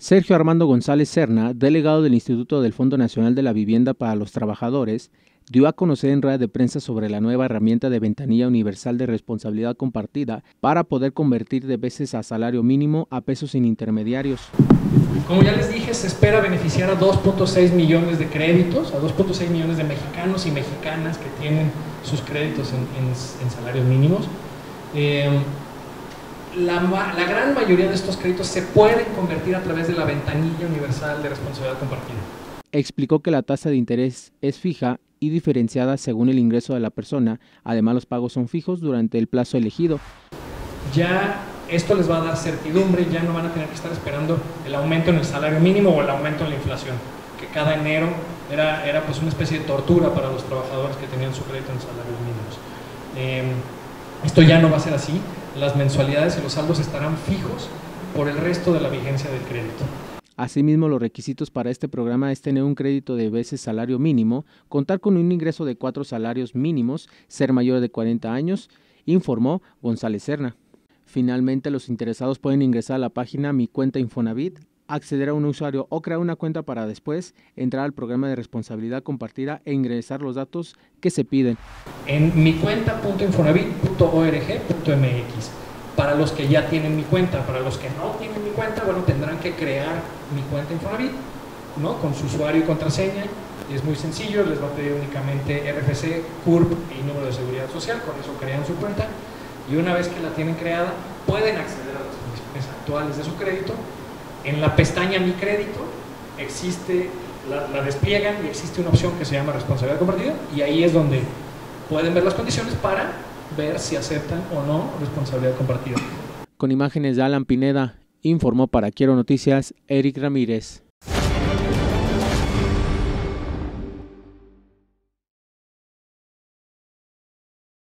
Sergio Armando González Serna, delegado del Instituto del Fondo Nacional de la Vivienda para los Trabajadores, dio a conocer en rueda de prensa sobre la nueva herramienta de ventanilla universal de responsabilidad compartida para poder convertir de veces a salario mínimo a pesos sin intermediarios. Como ya les dije, se espera beneficiar a 2.6 millones de créditos, a 2.6 millones de mexicanos y mexicanas que tienen sus créditos en, salarios mínimos. Eh, la, la, gran mayoría de estos créditos se pueden convertir a través de la ventanilla universal de responsabilidad compartida. Explicó que la tasa de interés es fija y diferenciada según el ingreso de la persona. Además, los pagos son fijos durante el plazo elegido. Ya esto les va a dar certidumbre, ya no van a tener que estar esperando el aumento en el salario mínimo o el aumento en la inflación, que cada enero era, era pues una especie de tortura para los trabajadores que tenían su crédito en salarios mínimos. Eh, esto ya no va a ser así, las mensualidades y los saldos estarán fijos por el resto de la vigencia del crédito. Asimismo, los requisitos para este programa es tener un crédito de veces salario mínimo, contar con un ingreso de cuatro salarios mínimos, ser mayor de 40 años, informó González Serna. Finalmente, los interesados pueden ingresar a la página Mi Cuenta Infonavit, acceder a un usuario o crear una cuenta para después entrar al programa de responsabilidad compartida e ingresar los datos que se piden. En micuenta.infonavit.org.mx. Para los que ya tienen mi cuenta, para los que no tienen mi cuenta, bueno, tendrán que crear mi cuenta Infonavit, ¿no? Con su usuario y contraseña. Y es muy sencillo, les va a pedir únicamente RFC, CURP y número de seguridad social, con eso crean su cuenta. Y una vez que la tienen creada, pueden acceder a las condiciones actuales de su crédito en la pestaña Mi Crédito existe, la, despliegan y existe una opción que se llama responsabilidad compartida y ahí es donde pueden ver las condiciones para ver si aceptan o no responsabilidad compartida. Con imágenes de Alan Pineda, informó para Quiero Noticias Eric Ramírez.